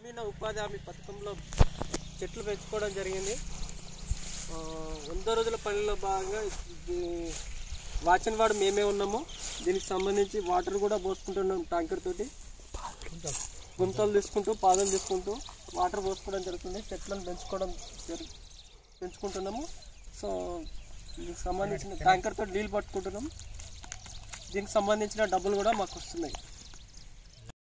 గ్రామీణ ఉపాధి హామీ పథకంలో చెట్లు పెంచుకోవడం జరిగింది. వంద రోజుల పనిలో భాగంగా ఇది మేమే ఉన్నాము. దీనికి సంబంధించి వాటర్ కూడా పోసుకుంటున్నాం ట్యాంకర్ తోటి. గుంతలు తీసుకుంటూ పాదలు తీసుకుంటూ వాటర్ పోసుకోవడం జరుగుతుంది. చెట్లను పెంచుకోవడం పెంచుకుంటున్నాము. సో దీనికి సంబంధించిన ట్యాంకర్తో నీళ్ళు పట్టుకుంటున్నాం. దీనికి సంబంధించిన డబ్బులు కూడా మాకు వస్తున్నాయి.